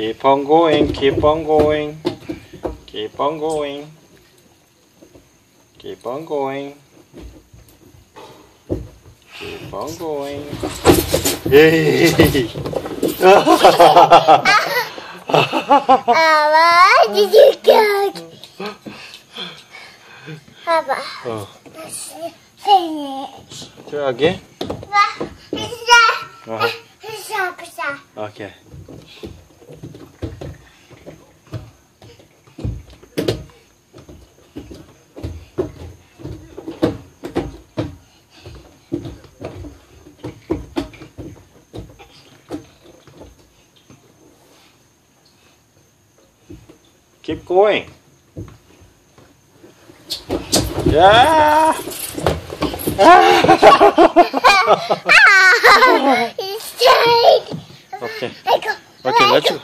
Keep on going, keep on going, keep on going, keep on going, keep on going. Yay! Mama, did you go? Papa, oh. let's finish. Try again? Uh -huh. Okay. Keep going. Yeah. okay. Okay, let's.